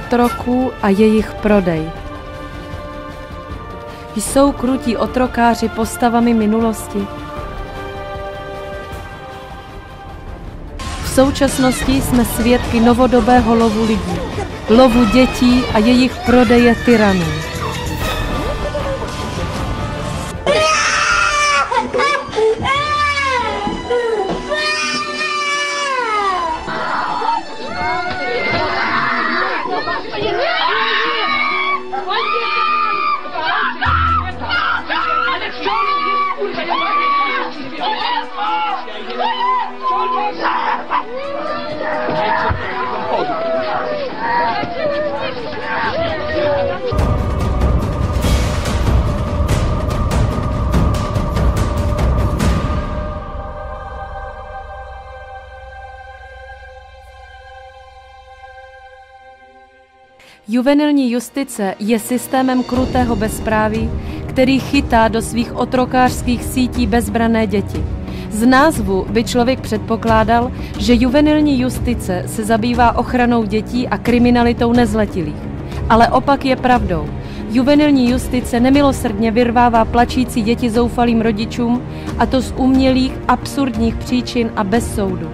otroků a jejich prodej. Jsou krutí otrokáři postavami minulosti? V současnosti jsme svědky novodobého lovu lidí, lovu dětí a jejich prodeje tyranů. Juvenilní justice je systémem krutého bezpráví, který chytá do svých otrokářských sítí bezbrané děti. Z názvu by člověk předpokládal, že juvenilní justice se zabývá ochranou dětí a kriminalitou nezletilých. Ale opak je pravdou. Juvenilní justice nemilosrdně vyrvává plačící děti zoufalým rodičům, a to z umělých, absurdních příčin a bez soudu.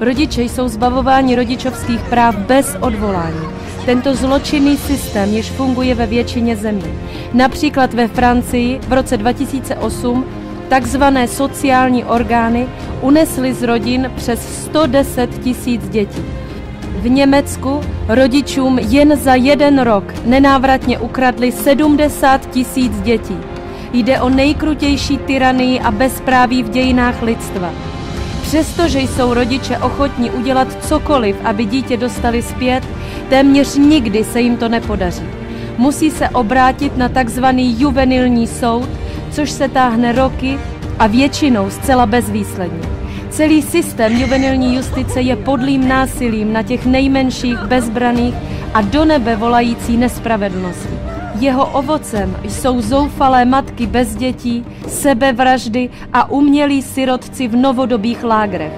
Rodiče jsou zbavováni rodičovských práv bez odvolání. Tento zločinný systém již funguje ve většině zemí. Například ve Francii v roce 2008 takzvané sociální orgány unesly z rodin přes 110 tisíc dětí. V Německu rodičům jen za jeden rok nenávratně ukradli 70 tisíc dětí. Jde o nejkrutější tyranii a bezpráví v dějinách lidstva. Přestože jsou rodiče ochotní udělat cokoliv, aby dítě dostali zpět, téměř nikdy se jim to nepodaří. Musí se obrátit na takzvaný juvenilní soud, což se táhne roky a většinou zcela bezvýsledně. Celý systém juvenilní justice je podlým násilím na těch nejmenších, bezbraných a do nebe volající nespravedlnosti. Jeho ovocem jsou zoufalé matky bez dětí, sebevraždy a umělí sirotci v novodobých lágrech.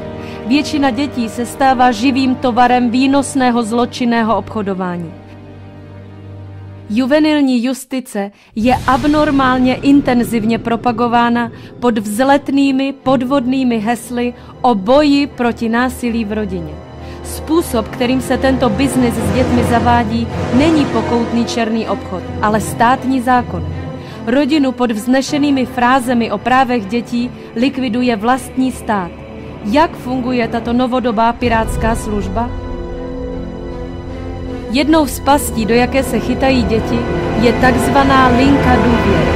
Většina dětí se stává živým tovarem výnosného zločinného obchodování. Juvenilní justice je abnormálně intenzivně propagována pod vzletnými podvodnými hesly o boji proti násilí v rodině. Způsob, kterým se tento biznis s dětmi zavádí, není pokoutný černý obchod, ale státní zákon. Rodinu pod vznešenými frázemi o právech dětí likviduje vlastní stát. Jak funguje tato novodobá pirátská služba? Jednou z pastí, do jaké se chytají děti, je takzvaná linka důvěry.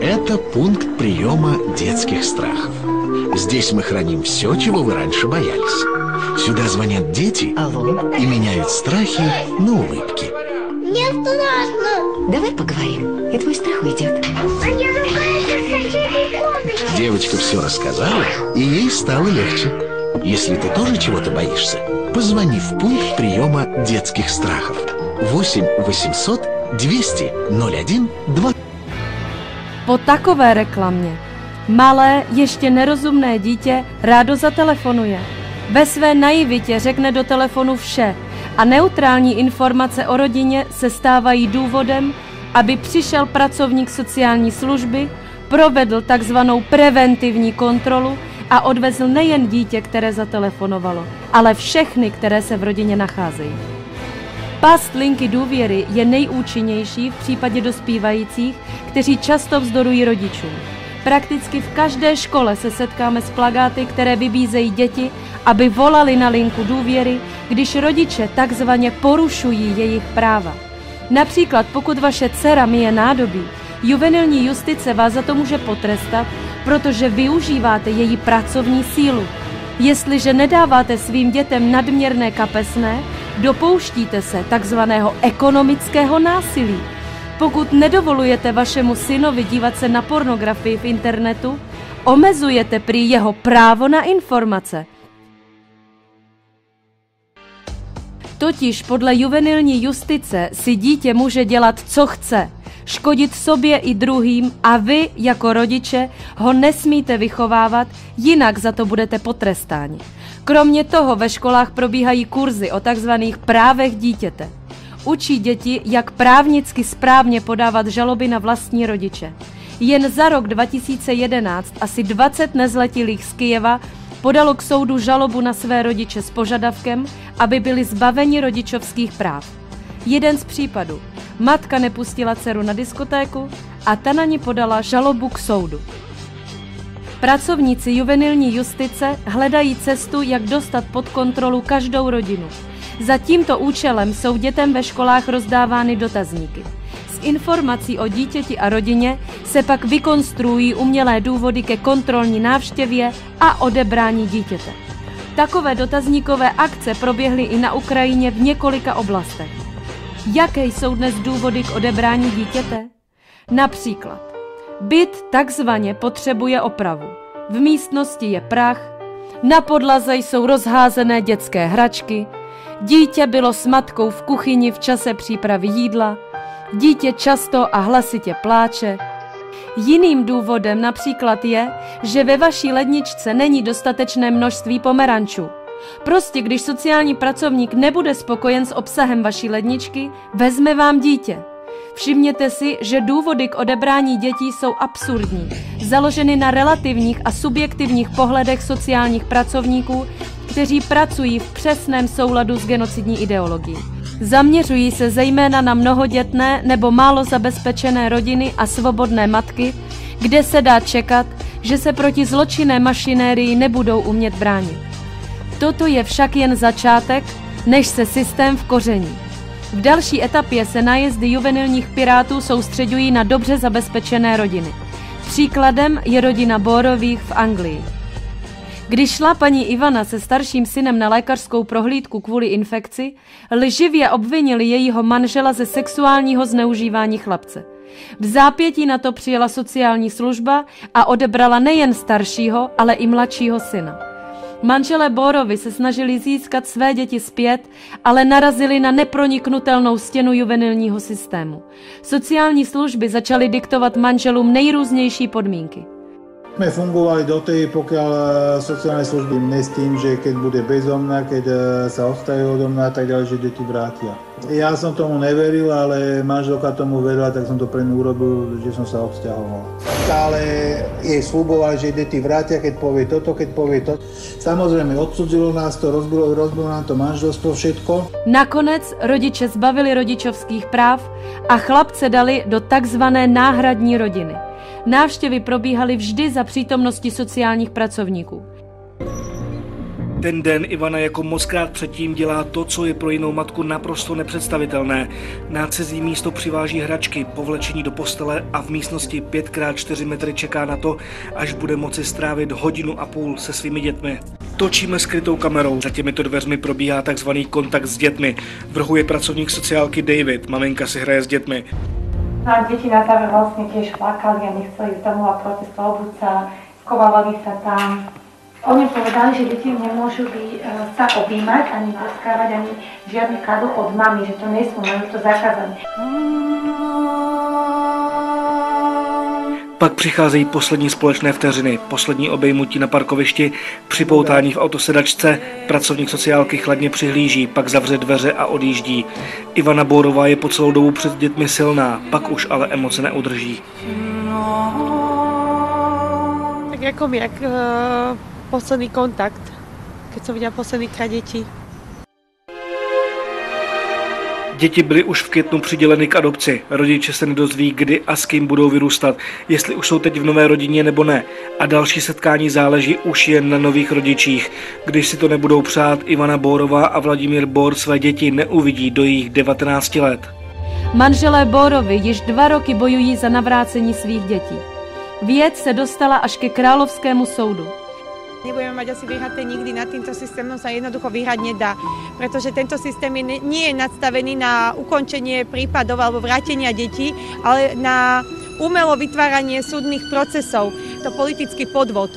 Это пункт приема детских страхов. Здесь мы храним все, чего вы раньше боялись. Сюда звонят дети Алло. и меняют страхи на улыбки. Мне страшно. Давай поговорим, и твой страх уйдет. Девочка все рассказала, и ей стало легче. Если ты тоже чего-то боишься, позвони в пункт приема детских страхов. 8 800 200 01 2. Po takové reklamě malé, ještě nerozumné dítě rádo zatelefonuje. Ve své naivitě řekne do telefonu vše a neutrální informace o rodině se stávají důvodem, aby přišel pracovník sociální služby, provedl takzvanou preventivní kontrolu a odvezl nejen dítě, které zatelefonovalo, ale všechny, které se v rodině nacházejí. Past linky důvěry je nejúčinnější v případě dospívajících, kteří často vzdorují rodičům. Prakticky v každé škole se setkáme s plagáty, které vybízejí děti, aby volali na linku důvěry, když rodiče takzvaně porušují jejich práva. Například pokud vaše dcera mije nádobí, juvenilní justice vás za to může potrestat, protože využíváte její pracovní sílu. Jestliže nedáváte svým dětem nadměrné kapesné, dopouštíte se takzvaného ekonomického násilí. Pokud nedovolujete vašemu synovi dívat se na pornografii v internetu, omezujete prý jeho právo na informace. Totiž podle juvenilní justice si dítě může dělat, co chce. škodit sobě i druhým a vy jako rodiče ho nesmíte vychovávat, jinak za to budete potrestáni. Kromě toho ve školách probíhají kurzy o takzvaných právech dítěte. Učí děti, jak právnicky správně podávat žaloby na vlastní rodiče. Jen za rok 2011 asi 20 nezletilých z Kijeva podalo k soudu žalobu na své rodiče s požadavkem, aby byli zbaveni rodičovských práv. Jeden z případů. Matka nepustila dceru na diskotéku a ta na ní podala žalobu k soudu. Pracovníci juvenilní justice hledají cestu, jak dostat pod kontrolu každou rodinu. Za tímto účelem jsou dětem ve školách rozdávány dotazníky. Z informací o dítěti a rodině se pak vykonstruují umělé důvody ke kontrolní návštěvě a odebrání dítěte. Takové dotazníkové akce proběhly i na Ukrajině v několika oblastech. Jaké jsou dnes důvody k odebrání dítěte? Například Byt takzvaně potřebuje opravu. V místnosti je prach, na podlaze jsou rozházené dětské hračky, dítě bylo s matkou v kuchyni v čase přípravy jídla, dítě často a hlasitě pláče. Jiným důvodem například je, že ve vaší ledničce není dostatečné množství pomerančů. Prostě když sociální pracovník nebude spokojen s obsahem vaší ledničky, vezme vám dítě. Všimněte si, že důvody k odebrání dětí jsou absurdní, založeny na relativních a subjektivních pohledech sociálních pracovníků, kteří pracují v přesném souladu s genocidní ideologií. Zaměřují se zejména na mnohodětné nebo málo zabezpečené rodiny a svobodné matky, kde se dá čekat, že se proti zločinné mašinérii nebudou umět bránit. Toto je však jen začátek, než se systém v koření. V další etapě se nájezdy juvenilních pirátů soustředují na dobře zabezpečené rodiny. Příkladem je rodina Borových v Anglii. Když šla paní Ivana se starším synem na lékařskou prohlídku kvůli infekci, lživě obvinili jejího manžela ze sexuálního zneužívání chlapce. V zápětí na to přijela sociální služba a odebrala nejen staršího, ale i mladšího syna. Manželé Borovi se snažili získat své děti zpět, ale narazili na neproniknutelnou stěnu juvenilního systému. Sociální služby začaly diktovat manželům nejrůznější podmínky. My fungovali dotedy, pokiaľ e, sociálne služby mne s tým, že keď bude bezdomná, keď e, sa odstaví odo mňa tak ďalej, že deti vrátia. Ja som tomu neveril, ale manželka tomu verila, tak som to pre ňu urobil, že som sa odsťahoval. Stále jej slúbovali, že deti vrátia, keď povie toto, keď povie to. Samozrejme, odsudzilo nás to, rozbilo, rozbilo nám to manželstvo, všetko. Nakonec rodiče zbavili rodičovských práv a chlapce dali do takzvané náhradní rodiny. Návštěvy probíhaly vždy za přítomnosti sociálních pracovníků. Ten den Ivana jako mockrát předtím dělá to, co je pro jinou matku naprosto nepředstavitelné. Na cizí místo přiváží hračky, povlečení do postele a v místnosti 5x4 metry čeká na to, až bude moci strávit hodinu a půl se svými dětmi. Točíme skrytou kamerou, za těmito dveřmi probíhá takzvaný kontakt s dětmi. Vrhu je pracovník sociálky David, maminka si hraje s dětmi. No a deti na záver vlastne tiež plakali a nechceli ísť domov a protestovať, sa, skovávali sa tam. Oni povedali, že deti nemôžu by, e, sa objímať, ani poskávať, ani žiadny kado od mamy, že to nesmú, majú to zakázané. Pak přicházejí poslední společné vteřiny, poslední obejmutí na parkovišti, připoutání v autosedačce, pracovník sociálky chladně přihlíží, pak zavře dveře a odjíždí. Ivana Bórová je po celou dobu před dětmi silná, pak už ale emoce neudrží. Tak jako jak uh, posledný kontakt, keď som viděla posledný krát děti. Děti byly už v květnu přiděleny k adopci. Rodiče se nedozví, kdy a s kým budou vyrůstat, jestli už jsou teď v nové rodině nebo ne. A další setkání záleží už jen na nových rodičích. Když si to nebudou přát, Ivana Bórová a Vladimír Bor své děti neuvidí do jejich 19 let. Manželé Borovi již dva roky bojují za navrácení svých dětí. Věc se dostala až ke královskému soudu. Nebudeme mať asi vyhraté nikdy nad týmto systémom sa jednoducho vyhrať nedá, pretože tento systém je, nie je nadstavený na ukončenie prípadov alebo vrátenia detí, ale na umelo vytváranie súdnych procesov. To politický podvod.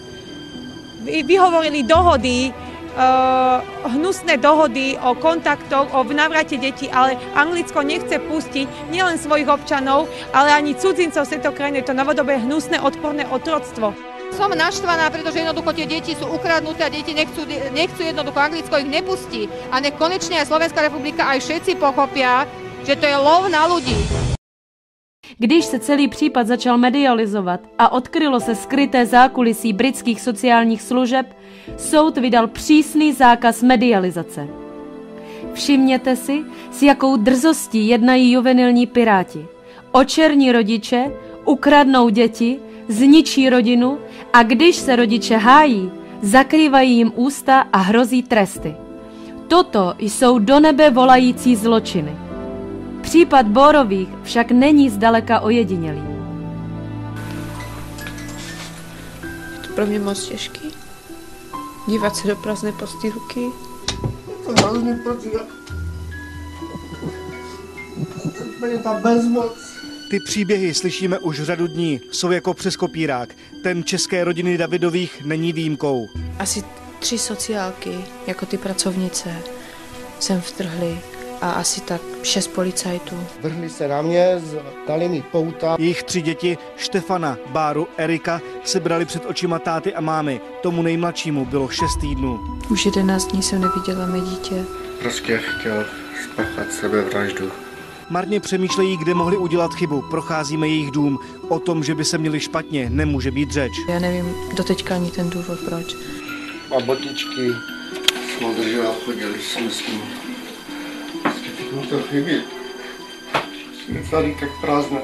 Vyhovorili dohody hnusné dohody o kontaktoch, o navrate detí, ale Anglicko nechce pustiť nielen svojich občanov, ale ani cudzincov z tejto krajiny. To novodobé hnusné, odporné otroctvo. Som naštvaná, pretože jednoducho tie deti sú ukradnuté a deti nechcú, nechcú jednoducho, Anglicko ich nepustí. A nech konečne aj Slovenská republika aj všetci pochopia, že to je lov na ľudí. Když se celý případ začal medializovat a odkrylo se skryté zákulisí britských sociálních služeb, soud vydal přísný zákaz medializace. Všimněte si, s jakou drzostí jednají juvenilní piráti. Očerní rodiče, ukradnou děti, zničí rodinu a když se rodiče hájí, zakrývají jim ústa a hrozí tresty. Toto jsou do nebe volající zločiny. Případ Borových však není zdaleka ojedinělý. Je to pro mě moc těžký. Dívat se do prázdné postýlky. To hrozný pocit. Úplně ta bezmoc. Ty příběhy slyšíme už řadu dní, jsou jako přes kopírák. Ten české rodiny Davidových není výjimkou. Asi tři sociálky, jako ty pracovnice, sem vtrhly a asi tak šest policajtů. Vrhli se na mě, dali mi pouta. Jejich tři děti, Štefana, Báru, Erika, se brali před očima táty a mámy. Tomu nejmladšímu bylo šest týdnů. Už jedenáct dní jsem neviděla mé dítě. Prostě chtěl spáchat sebevraždu. Marně přemýšlejí, kde mohli udělat chybu. Procházíme jejich dům. O tom, že by se měli špatně, nemůže být řeč. Já nevím doteďka ani ten důvod, proč. A botičky jsem držela, chodili jsme s ním. Mu to chybí. Jsme tady tak prázdné.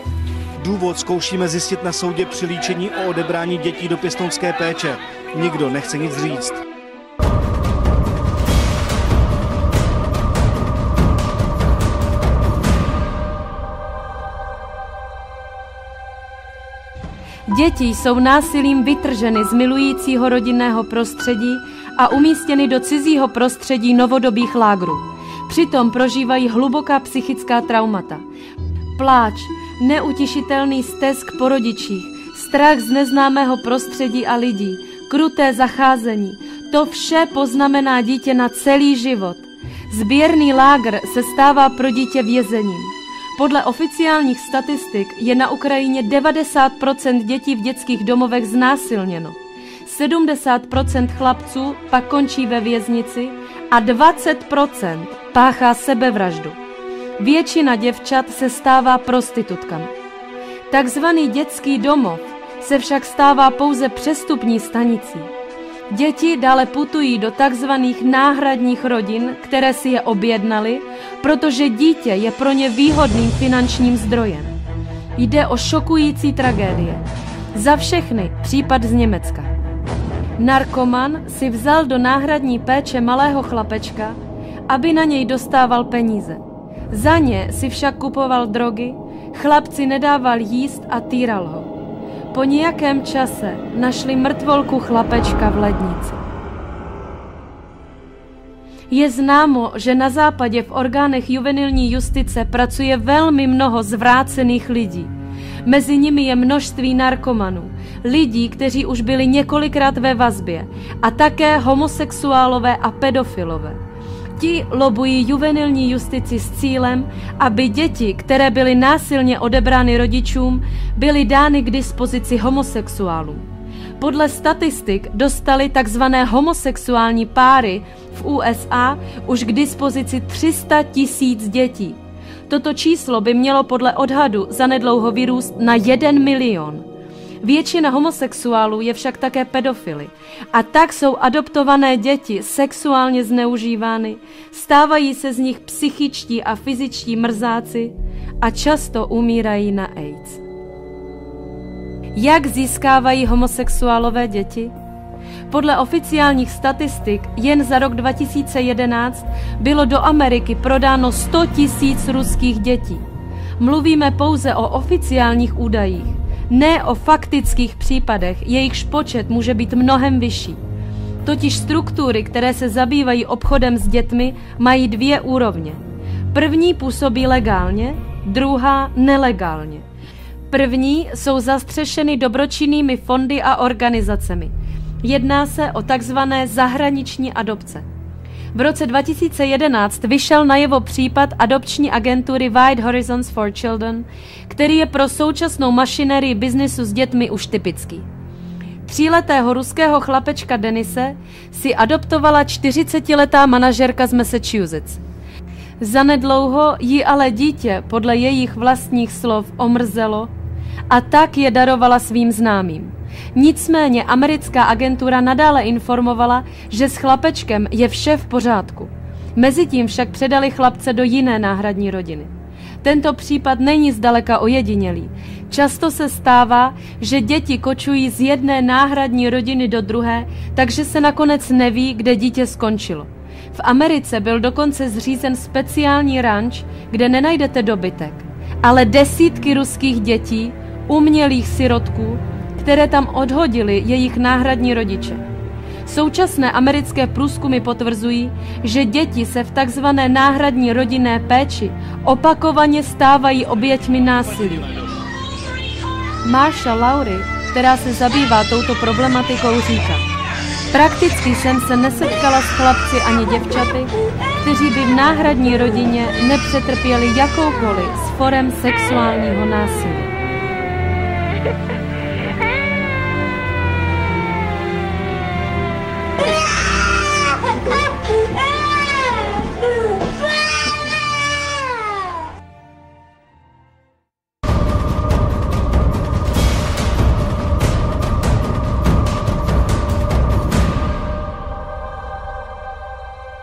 Důvod zkoušíme zjistit na soudě při líčení o odebrání dětí do pěstounské péče. Nikdo nechce nic říct. Děti jsou násilím vytrženy z milujícího rodinného prostředí a umístěny do cizího prostředí novodobých lágrů. Přitom prožívají hluboká psychická traumata. Pláč, neutišitelný stesk po rodičích, strach z neznámého prostředí a lidí, kruté zacházení, to vše poznamená dítě na celý život. Sběrný lágr se stává pro dítě vězením. Podle oficiálních statistik je na Ukrajině 90% dětí v dětských domovech znásilněno. 70% chlapců pak končí ve věznici a 20% páchá sebevraždu. Většina děvčat se stává prostitutkami. Takzvaný dětský domov se však stává pouze přestupní stanicí. Děti dále putují do takzvaných náhradních rodin, které si je objednali, protože dítě je pro ně výhodným finančním zdrojem. Jde o šokující tragédie. Za všechny případ z Německa. Narkoman si vzal do náhradní péče malého chlapečka, aby na něj dostával peníze. Za ně si však kupoval drogy, chlapci nedával jíst a týral ho. Po nějakém čase našli mrtvolku chlapečka v lednici. Je známo, že na západě v orgánech juvenilní justice pracuje velmi mnoho zvrácených lidí. Mezi nimi je množství narkomanů, lidí, kteří už byli několikrát ve vazbě, a také homosexuálové a pedofilové. Ti lobují juvenilní justici s cílem, aby děti, které byly násilně odebrány rodičům, byly dány k dispozici homosexuálům. Podle statistik dostali takzvané homosexuální páry v USA už k dispozici 300 tisíc dětí. Toto číslo by mělo podle odhadu zanedlouho vyrůst na 1 milion. Většina homosexuálů je však také pedofily a tak jsou adoptované děti sexuálně zneužívány, stávají se z nich psychičtí a fyzičtí mrzáci a často umírají na AIDS. Jak získávají homosexuálové děti? Podle oficiálních statistik jen za rok 2011 bylo do Ameriky prodáno 100 tisíc ruských dětí. Mluvíme pouze o oficiálních údajích ne o faktických případech, jejichž počet může být mnohem vyšší. Totiž struktury, které se zabývají obchodem s dětmi, mají dvě úrovně. První působí legálně, druhá nelegálně. První jsou zastřešeny dobročinnými fondy a organizacemi. Jedná se o takzvané zahraniční adopce. V roce 2011 vyšel na jeho případ adopční agentury Wide Horizons for Children, který je pro současnou mašinerii biznisu s dětmi už typický. Tříletého ruského chlapečka Denise si adoptovala 40-letá manažerka z Massachusetts. Zanedlouho jí ale dítě podle jejich vlastních slov omrzelo a tak je darovala svým známým. Nicméně americká agentura nadále informovala, že s chlapečkem je vše v pořádku. Mezitím však předali chlapce do jiné náhradní rodiny. Tento případ není zdaleka ojedinělý. Často se stává, že děti kočují z jedné náhradní rodiny do druhé, takže se nakonec neví, kde dítě skončilo. V Americe byl dokonce zřízen speciální ranč, kde nenajdete dobytek, ale desítky ruských dětí, umělých sirotků, které tam odhodili jejich náhradní rodiče. Současné americké průzkumy potvrzují, že děti se v takzvané náhradní rodinné péči opakovaně stávají oběťmi násilí. Marsha Laury, která se zabývá touto problematikou, říká, Prakticky jsem se nesetkala s chlapci ani děvčaty, kteří by v náhradní rodině nepřetrpěli jakoukoliv s forem sexuálního násilí.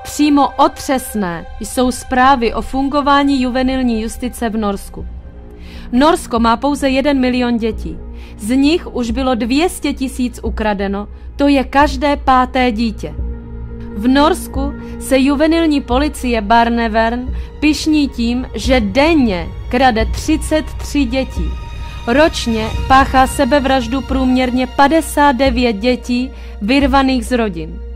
Přímo otřesné jsou zprávy o fungování juvenilní justice v Norsku. Norsko má pouze jeden milion dětí. Z nich už bylo 200 tisíc ukradeno, to je každé páté dítě. V Norsku se juvenilní policie Barnevern pišní tím, že denně krade 33 dětí. Ročně páchá sebevraždu průměrně 59 dětí vyrvaných z rodin.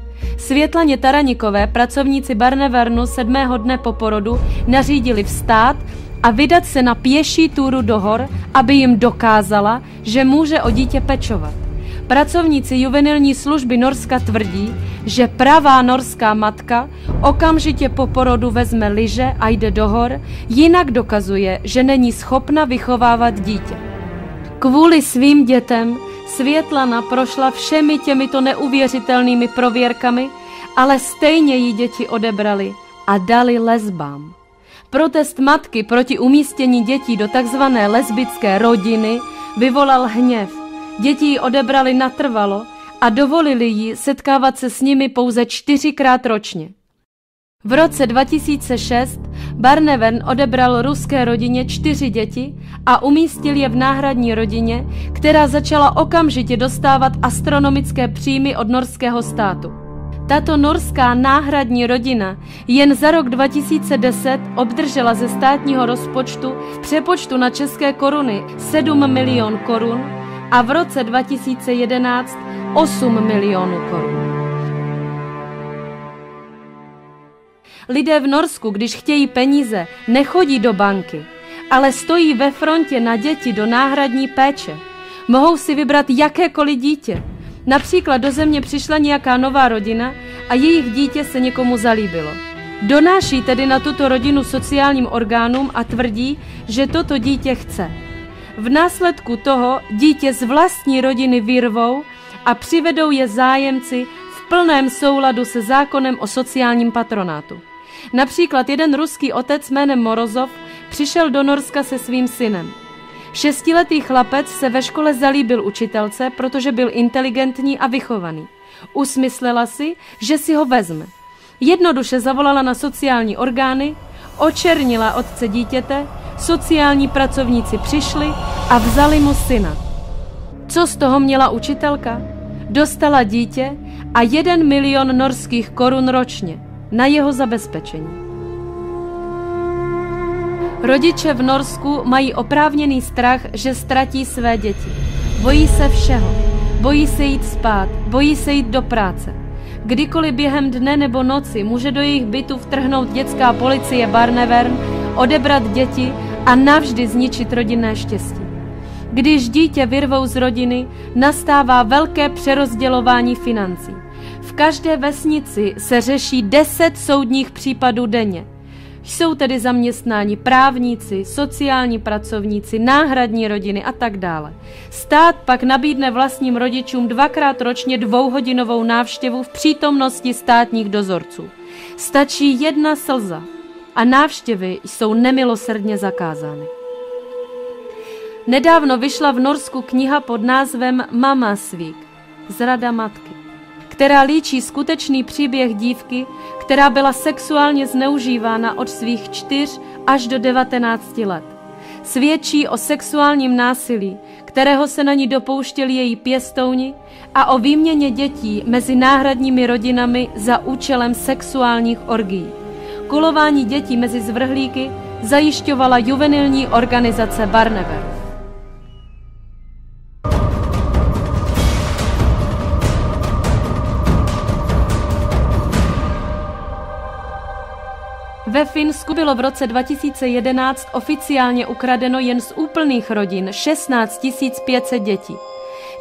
Světlaně Taranikové, pracovníci Barnevernu sedmého dne po porodu, nařídili vstát a vydat se na pěší túru do hor, aby jim dokázala, že může o dítě pečovat. Pracovníci juvenilní služby Norska tvrdí, že pravá norská matka okamžitě po porodu vezme lyže a jde do hor, jinak dokazuje, že není schopna vychovávat dítě. Kvůli svým dětem Světlana prošla všemi těmito neuvěřitelnými prověrkami, ale stejně jí děti odebrali a dali lesbám. Protest matky proti umístění dětí do takzvané lesbické rodiny vyvolal hněv. Děti ji odebrali natrvalo a dovolili jí setkávat se s nimi pouze čtyřikrát ročně. V roce 2006 Barneven odebral ruské rodině čtyři děti a umístil je v náhradní rodině, která začala okamžitě dostávat astronomické příjmy od norského státu. Tato norská náhradní rodina jen za rok 2010 obdržela ze státního rozpočtu v přepočtu na české koruny 7 milion korun a v roce 2011 8 milionů korun. Lidé v Norsku, když chtějí peníze, nechodí do banky, ale stojí ve frontě na děti do náhradní péče. Mohou si vybrat jakékoliv dítě. Například do země přišla nějaká nová rodina a jejich dítě se někomu zalíbilo. Donáší tedy na tuto rodinu sociálním orgánům a tvrdí, že toto dítě chce. V následku toho dítě z vlastní rodiny vyrvou a přivedou je zájemci v plném souladu se zákonem o sociálním patronátu. Například jeden ruský otec jménem Morozov přišel do Norska se svým synem. Šestiletý chlapec se ve škole zalíbil učitelce, protože byl inteligentní a vychovaný. Usmyslela si, že si ho vezme. Jednoduše zavolala na sociální orgány, očernila otce dítěte, sociální pracovníci přišli a vzali mu syna. Co z toho měla učitelka? Dostala dítě a jeden milion norských korun ročně na jeho zabezpečení. Rodiče v Norsku mají oprávněný strach, že ztratí své děti. Bojí se všeho. Bojí se jít spát, bojí se jít do práce. Kdykoliv během dne nebo noci může do jejich bytu vtrhnout dětská policie Barnevern, odebrat děti a navždy zničit rodinné štěstí. Když dítě vyrvou z rodiny, nastává velké přerozdělování financí. V každé vesnici se řeší 10 soudních případů denně. Jsou tedy zaměstnáni právníci, sociální pracovníci, náhradní rodiny a tak dále. Stát pak nabídne vlastním rodičům dvakrát ročně dvouhodinovou návštěvu v přítomnosti státních dozorců. Stačí jedna slza a návštěvy jsou nemilosrdně zakázány. Nedávno vyšla v Norsku kniha pod názvem Mama Svík, zrada matky, která líčí skutečný příběh dívky, která byla sexuálně zneužívána od svých 4 až do 19 let. Svědčí o sexuálním násilí, kterého se na ní dopouštěli její pěstouni a o výměně dětí mezi náhradními rodinami za účelem sexuálních orgií. Kulování dětí mezi zvrhlíky zajišťovala juvenilní organizace Barnever. Ve Finsku bylo v roce 2011 oficiálně ukradeno jen z úplných rodin 16 500 dětí.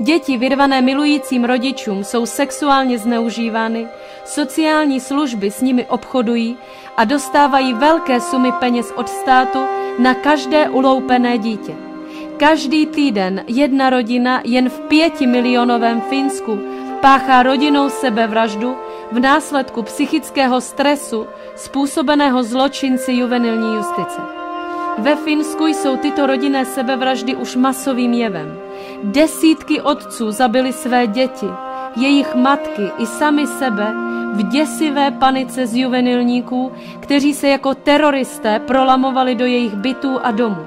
Děti vyrvané milujícím rodičům jsou sexuálně zneužívány, sociální služby s nimi obchodují a dostávají velké sumy peněz od státu na každé uloupené dítě. Každý týden jedna rodina jen v pětimilionovém Finsku páchá rodinou sebevraždu v následku psychického stresu způsobeného zločinci juvenilní justice. Ve Finsku jsou tyto rodinné sebevraždy už masovým jevem. Desítky otců zabili své děti, jejich matky i sami sebe v děsivé panice z juvenilníků, kteří se jako teroristé prolamovali do jejich bytů a domů.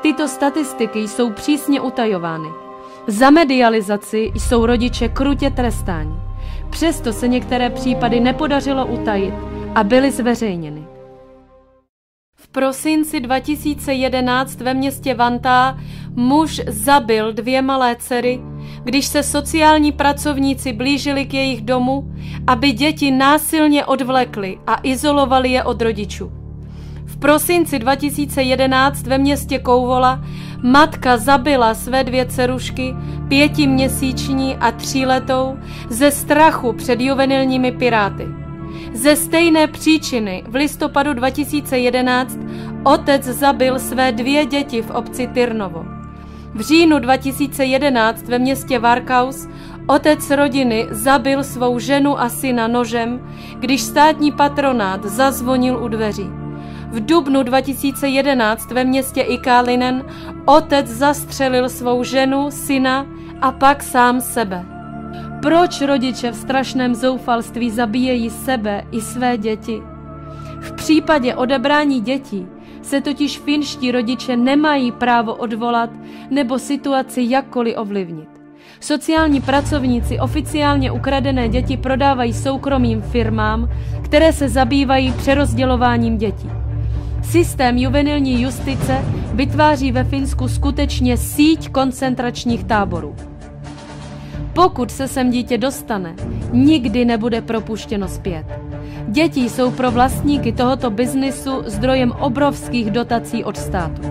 Tyto statistiky jsou přísně utajovány. Za medializaci jsou rodiče krutě trestáni. Přesto se některé případy nepodařilo utajit a byly zveřejněny. V prosinci 2011 ve městě Vantá muž zabil dvě malé dcery, když se sociální pracovníci blížili k jejich domu, aby děti násilně odvlekli a izolovali je od rodičů. V prosinci 2011 ve městě Kouvola matka zabila své dvě dcerušky, pětiměsíční a tříletou, ze strachu před juvenilními piráty. Ze stejné příčiny v listopadu 2011 otec zabil své dvě děti v obci Tyrnovo. V říjnu 2011 ve městě Varkaus otec rodiny zabil svou ženu a syna nožem, když státní patronát zazvonil u dveří. V dubnu 2011 ve městě Ikálinen otec zastřelil svou ženu, syna a pak sám sebe. Proč rodiče v strašném zoufalství zabíjejí sebe i své děti? V případě odebrání dětí se totiž finští rodiče nemají právo odvolat nebo situaci jakkoliv ovlivnit. Sociální pracovníci oficiálně ukradené děti prodávají soukromým firmám, které se zabývají přerozdělováním dětí. Systém juvenilní justice vytváří ve Finsku skutečně síť koncentračních táborů. Pokud se sem dítě dostane, nikdy nebude propuštěno zpět. Děti jsou pro vlastníky tohoto biznisu zdrojem obrovských dotací od státu.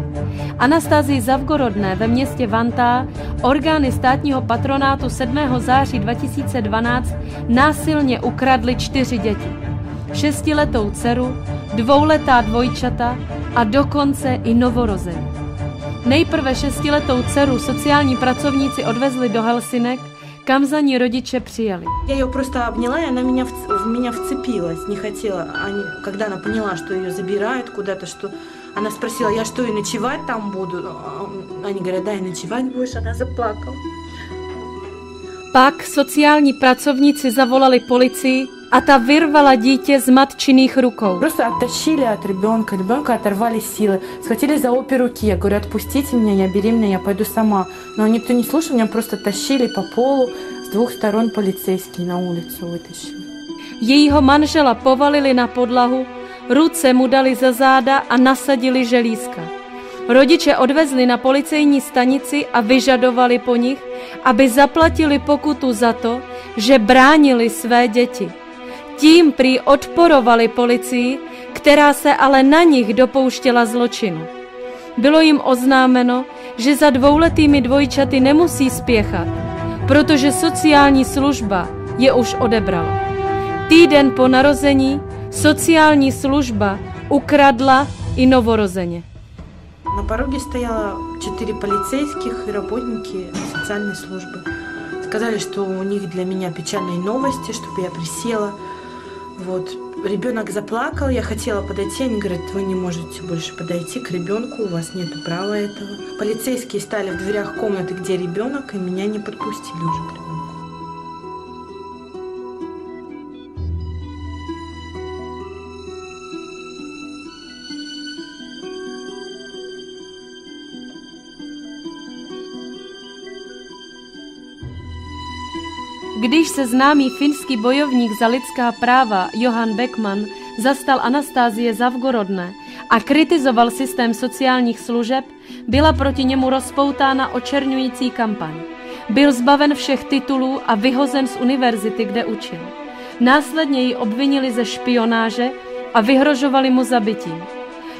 Anastázii Zavgorodné ve městě Vantá orgány státního patronátu 7. září 2012 násilně ukradly čtyři děti. Šestiletou dceru, dvouletá dvojčata a dokonce i novorozený. Nejprve šestiletou dceru sociální pracovníci odvezli do Helsinek, kam за ней родичи přijeli. Я ее просто обняла, и она меня в, в меня вцепилась, не хотела. Они, когда она поняла, что ее забирают куда-то, что она спросила, я что, и ночевать там буду? Они говорят, да, и ночевать будешь. Она заплакала. Pak sociální pracovníci zavolali policii a ta vyrvala dítě z matčiných rukou. Просто оттащили от ребенка, ребенка оторвали силы, схватили за обе руки. Я говорю, отпустите меня, я беременная, я пойду сама. Но никто не слушал, меня просто тащили по полу, с двух сторон полицейские на улицу вытащили. Jejího manžela povalili na podlahu, ruce mu dali za záda a nasadili želízka. Rodiče odvezli na policejní stanici a vyžadovali po nich, aby zaplatili pokutu za to, že bránili své děti. Tím prý odporovali policii, která se ale na nich dopouštěla zločinu. Bylo jim oznámeno, že za dvouletými dvojčaty nemusí spěchat, protože sociální služba je už odebrala. Týden po narození sociální služba ukradla i novorozeně. На пороге стояло четыре полицейских и работники социальной службы. Сказали, что у них для меня печальные новости, чтобы я присела. Вот. Ребенок заплакал, я хотела подойти, они говорят, вы не можете больше подойти к ребенку, у вас нет права этого. Полицейские стали в дверях комнаты, где ребенок, и меня не подпустили уже к ребенку. Když se známý finský bojovník za lidská práva Johan Beckman zastal Anastázie Zavgorodné a kritizoval systém sociálních služeb, byla proti němu rozpoutána očerňující kampaň. Byl zbaven všech titulů a vyhozen z univerzity, kde učil. Následně ji obvinili ze špionáže a vyhrožovali mu zabitím.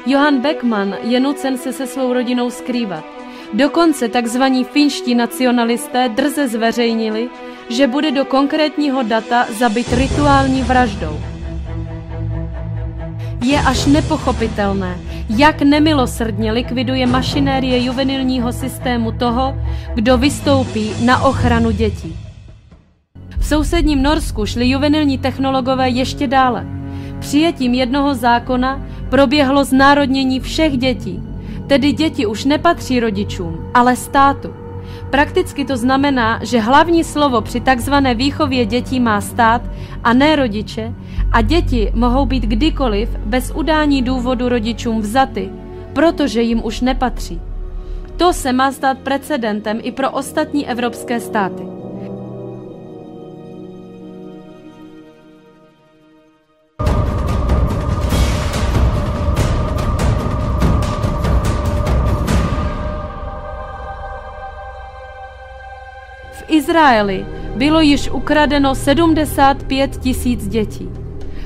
Johan Beckman je nucen se se svou rodinou skrývat. Dokonce tzv. finští nacionalisté drze zveřejnili, že bude do konkrétního data zabit rituální vraždou. Je až nepochopitelné, jak nemilosrdně likviduje mašinérie juvenilního systému toho, kdo vystoupí na ochranu dětí. V sousedním Norsku šli juvenilní technologové ještě dále. Přijetím jednoho zákona proběhlo znárodnění všech dětí, tedy děti už nepatří rodičům, ale státu. Prakticky to znamená, že hlavní slovo při takzvané výchově dětí má stát a ne rodiče a děti mohou být kdykoliv bez udání důvodu rodičům vzaty, protože jim už nepatří. To se má stát precedentem i pro ostatní evropské státy. Izraeli bylo již ukradeno 75 tisíc dětí.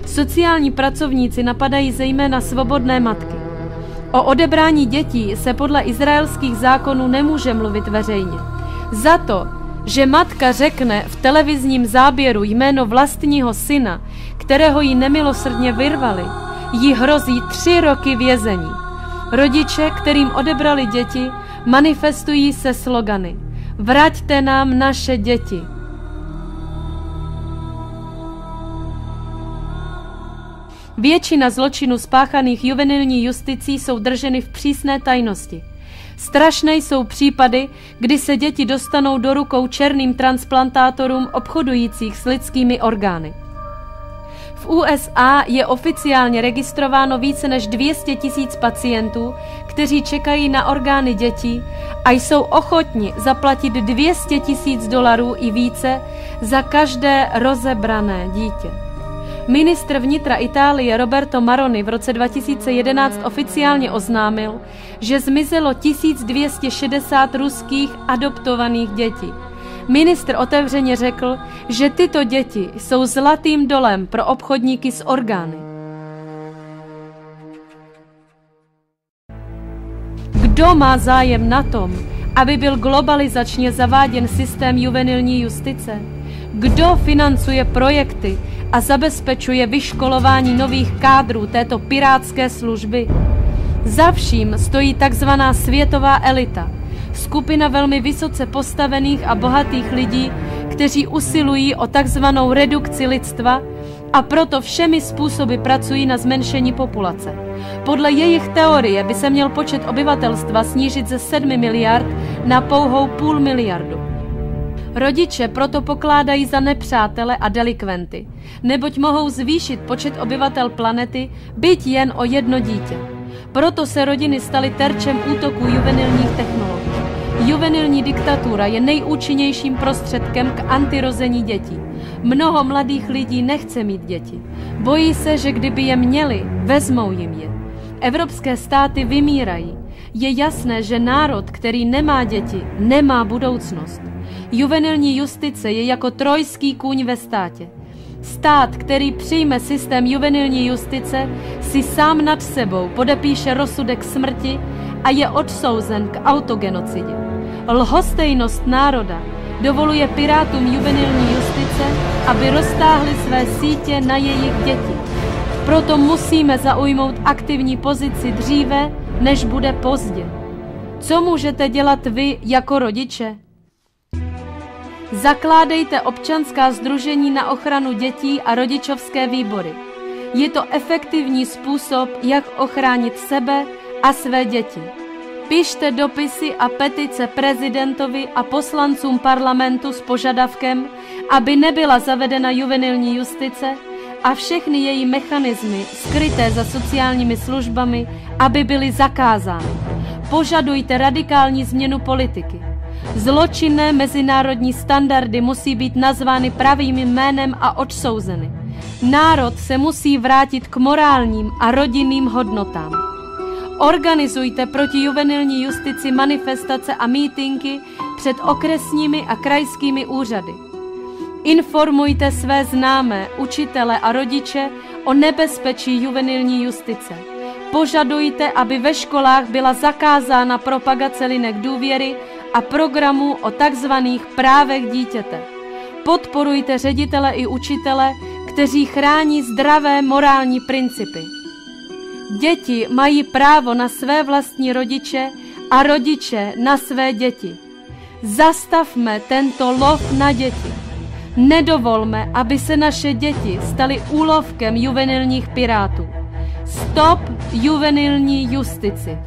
Sociální pracovníci napadají zejména svobodné matky. O odebrání dětí se podle izraelských zákonů nemůže mluvit veřejně. Za to, že matka řekne v televizním záběru jméno vlastního syna, kterého jí nemilosrdně vyrvali, jí hrozí tři roky vězení. Rodiče, kterým odebrali děti, manifestují se slogany Vraťte nám naše děti. Většina zločinů spáchaných juvenilní justicí jsou drženy v přísné tajnosti. Strašné jsou případy, kdy se děti dostanou do rukou černým transplantátorům obchodujících s lidskými orgány. V USA je oficiálně registrováno více než 200 tisíc pacientů, kteří čekají na orgány dětí a jsou ochotni zaplatit 200 tisíc dolarů i více za každé rozebrané dítě. Ministr vnitra Itálie Roberto Maroni v roce 2011 oficiálně oznámil, že zmizelo 1260 ruských adoptovaných dětí. Ministr otevřeně řekl, že tyto děti jsou zlatým dolem pro obchodníky s orgány. Kdo má zájem na tom, aby byl globalizačně zaváděn systém juvenilní justice? Kdo financuje projekty a zabezpečuje vyškolování nových kádrů této pirátské služby? Za vším stojí takzvaná světová elita, skupina velmi vysoce postavených a bohatých lidí, kteří usilují o takzvanou redukci lidstva a proto všemi způsoby pracují na zmenšení populace. Podle jejich teorie by se měl počet obyvatelstva snížit ze 7 miliard na pouhou půl miliardu. Rodiče proto pokládají za nepřátele a delikventy, neboť mohou zvýšit počet obyvatel planety byť jen o jedno dítě. Proto se rodiny staly terčem útoků juvenilních technologií. Juvenilní diktatura je nejúčinnějším prostředkem k antirození dětí. Mnoho mladých lidí nechce mít děti. Bojí se, že kdyby je měli, vezmou jim je. Evropské státy vymírají. Je jasné, že národ, který nemá děti, nemá budoucnost. Juvenilní justice je jako trojský kůň ve státě. Stát, který přijme systém juvenilní justice, si sám nad sebou podepíše rozsudek smrti a je odsouzen k autogenocidě. Lhostejnost národa dovoluje pirátům juvenilní justice, aby roztáhli své sítě na jejich děti. Proto musíme zaujmout aktivní pozici dříve, než bude pozdě. Co můžete dělat vy jako rodiče? Zakládejte občanská združení na ochranu dětí a rodičovské výbory. Je to efektivní způsob, jak ochránit sebe a své děti. Pište dopisy a petice prezidentovi a poslancům parlamentu s požadavkem, aby nebyla zavedena juvenilní justice a všechny její mechanismy skryté za sociálními službami, aby byly zakázány. Požadujte radikální změnu politiky. Zločinné mezinárodní standardy musí být nazvány pravým jménem a odsouzeny. Národ se musí vrátit k morálním a rodinným hodnotám. Organizujte proti juvenilní justici manifestace a mítinky před okresními a krajskými úřady. Informujte své známé, učitele a rodiče o nebezpečí juvenilní justice. Požadujte, aby ve školách byla zakázána propagace linek důvěry a programů o takzvaných právech dítěte. Podporujte ředitele i učitele, kteří chrání zdravé morální principy. Děti mají právo na své vlastní rodiče a rodiče na své děti. Zastavme tento lov na děti. Nedovolme, aby se naše děti staly úlovkem juvenilních pirátů. Stop juvenilní justici.